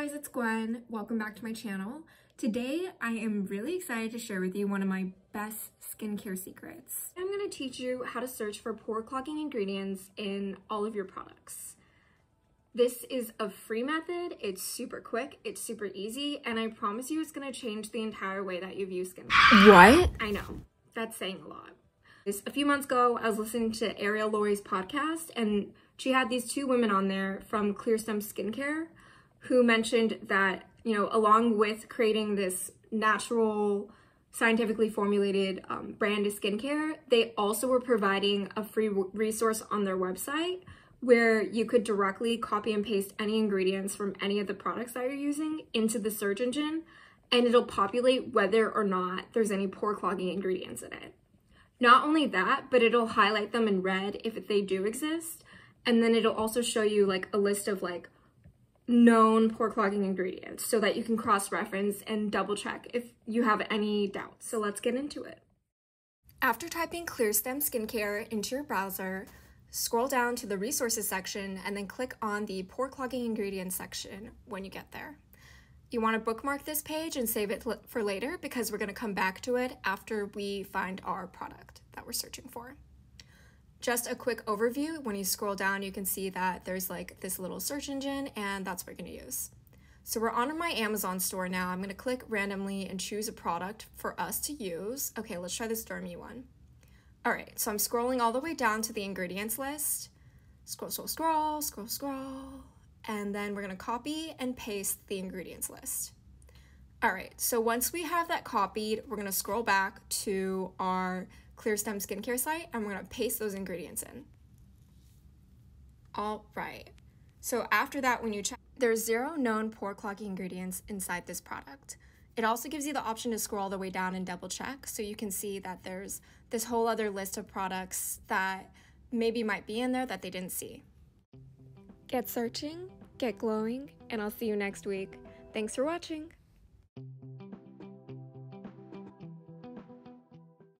guys, it's Gwen. Welcome back to my channel. Today, I am really excited to share with you one of my best skincare secrets. I'm gonna teach you how to search for pore clogging ingredients in all of your products. This is a free method, it's super quick, it's super easy, and I promise you it's gonna change the entire way that you view skincare. What? I know, that's saying a lot. A few months ago, I was listening to Arielle Lorre's podcast, and she had these two women on there from Clearstem Skincare who mentioned that, you know, along with creating this natural, scientifically formulated um, brand of skincare, they also were providing a free resource on their website where you could directly copy and paste any ingredients from any of the products that you're using into the search engine and it'll populate whether or not there's any pore clogging ingredients in it. Not only that, but it'll highlight them in red if they do exist. And then it'll also show you like a list of like known pore clogging ingredients so that you can cross-reference and double check if you have any doubts. So let's get into it. After typing Clearstem Skincare into your browser, scroll down to the resources section and then click on the pore clogging ingredients section when you get there. You want to bookmark this page and save it for later because we're going to come back to it after we find our product that we're searching for. Just a quick overview, when you scroll down, you can see that there's like this little search engine and that's what we're gonna use. So we're on my Amazon store now. I'm gonna click randomly and choose a product for us to use. Okay, let's try this Dermy one. All right, so I'm scrolling all the way down to the ingredients list. Scroll, scroll, scroll, scroll, scroll. And then we're gonna copy and paste the ingredients list. All right, so once we have that copied, we're gonna scroll back to our Clearstem skincare site and we're gonna paste those ingredients in. All right, so after that, when you check, there's zero known pore clogging ingredients inside this product. It also gives you the option to scroll all the way down and double check so you can see that there's this whole other list of products that maybe might be in there that they didn't see. Get searching, get glowing, and I'll see you next week. Thanks for watching.